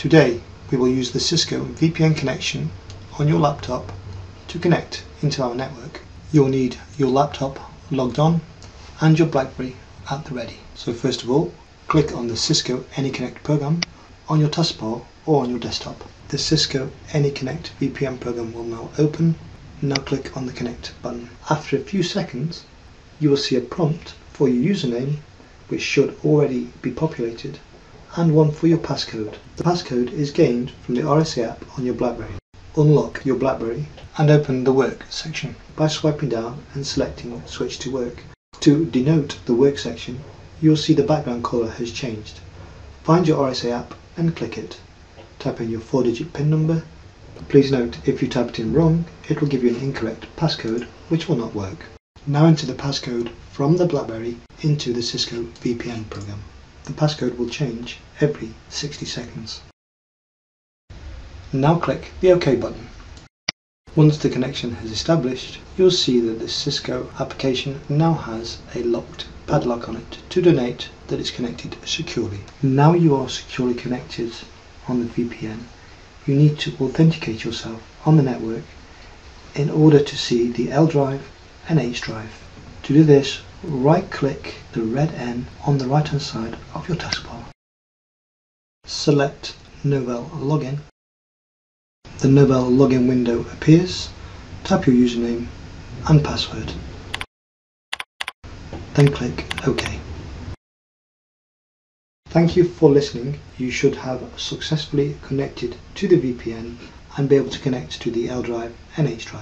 Today we will use the Cisco VPN connection on your laptop to connect into our network. You'll need your laptop logged on and your BlackBerry at the ready. So first of all, click on the Cisco AnyConnect program on your taskbar or on your desktop. The Cisco AnyConnect VPN program will now open. Now click on the connect button. After a few seconds, you will see a prompt for your username which should already be populated and one for your passcode. The passcode is gained from the RSA app on your BlackBerry. Unlock your BlackBerry and open the Work section by swiping down and selecting Switch to Work. To denote the Work section, you'll see the background colour has changed. Find your RSA app and click it. Type in your 4-digit PIN number. Please note, if you type it in wrong, it will give you an incorrect passcode, which will not work. Now enter the passcode from the BlackBerry into the Cisco VPN program the passcode will change every 60 seconds. Now click the OK button. Once the connection has established, you'll see that the Cisco application now has a locked padlock on it to denote that it's connected securely. Now you are securely connected on the VPN, you need to authenticate yourself on the network in order to see the L drive and H drive. To do this, right click the red N on the right hand side of your taskbar. Select Novell Login. The Novell login window appears. Type your username and password. Then click OK. Thank you for listening. You should have successfully connected to the VPN and be able to connect to the L drive and H drive.